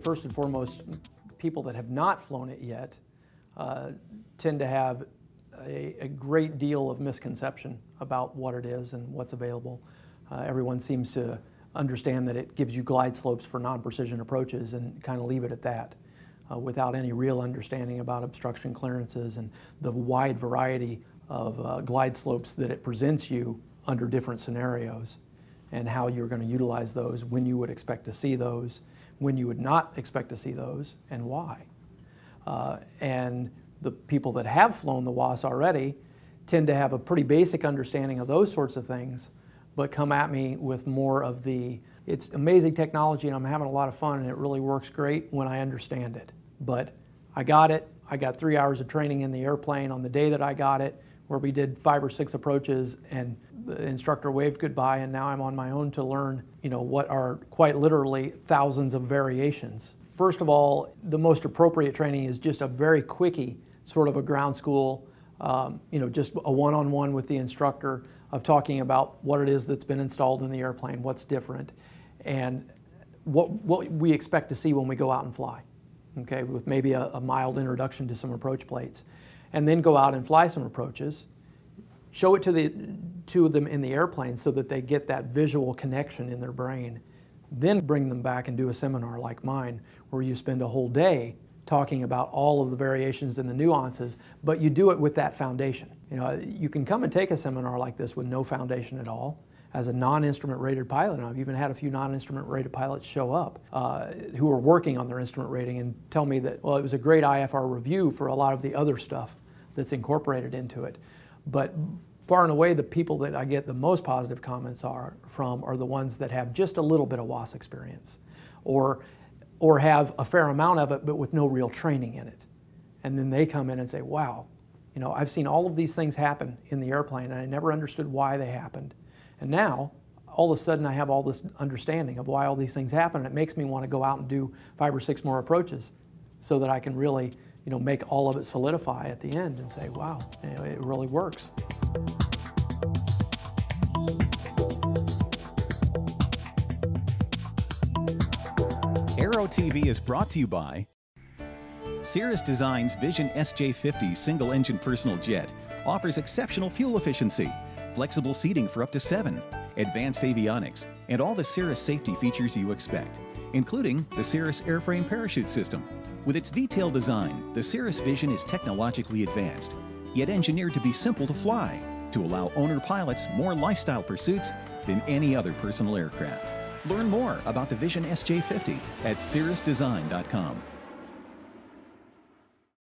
First and foremost, people that have not flown it yet uh, tend to have a, a, great deal of misconception about what it is and what's available. Uh, everyone seems to understand that it gives you glide slopes for non-precision approaches and kind of leave it at that uh, without any real understanding about obstruction clearances and the wide variety of uh, glide slopes that it presents you under different scenarios and how you're going to utilize those, when you would expect to see those, when you would not expect to see those, and why. Uh, and the people that have flown the WAAS already tend to have a pretty basic understanding of those sorts of things, but come at me with more of the, it's amazing technology and I'm having a lot of fun and it really works great when I understand it. But I got it, I got three hours of training in the airplane on the day that I got it, where we did five or six approaches and the instructor waved goodbye and now I'm on my own to learn, you know, what are quite literally thousands of variations. First of all, the most appropriate training is just a very quickie, sort of a ground school, um, you know, just a one-on-one -on -one with the instructor of talking about what it is that's been installed in the airplane, what's different, and what, what we expect to see when we go out and fly, okay, with maybe a, a mild introduction to some approach plates. And then go out and fly some approaches, show it to the two of them in the airplane so that they get that visual connection in their brain. Then bring them back and do a seminar like mine where you spend a whole day talking about all of the variations and the nuances, but you do it with that foundation. You know, you can come and take a seminar like this with no foundation at all. As a non-instrument rated pilot, and I've even had a few non-instrument rated pilots show up uh, who are working on their instrument rating and tell me that, well, it was a great IFR review for a lot of the other stuff that's incorporated into it. But far and away the people that I get the most positive comments are from are the ones that have just a little bit of WAAS experience or or have a fair amount of it but with no real training in it. And then they come in and say, "Wow, you know, I've seen all of these things happen in the airplane and I never understood why they happened. And now all of a sudden I have all this understanding of why all these things happen and it makes me want to go out and do five or six more approaches so that I can really, you know, make all of it solidify at the end and say, wow, you know, it really works. Aero TV is brought to you by Cirrus Design's Vision SJ50 single engine personal jet offers exceptional fuel efficiency, flexible seating for up to seven, advanced avionics, and all the Cirrus safety features you expect, including the Cirrus airframe parachute system. With its V-tail design, the Cirrus Vision is technologically advanced, yet engineered to be simple to fly, to allow owner pilots more lifestyle pursuits than any other personal aircraft. Learn more about the Vision SJ50 at cirrusdesign.com.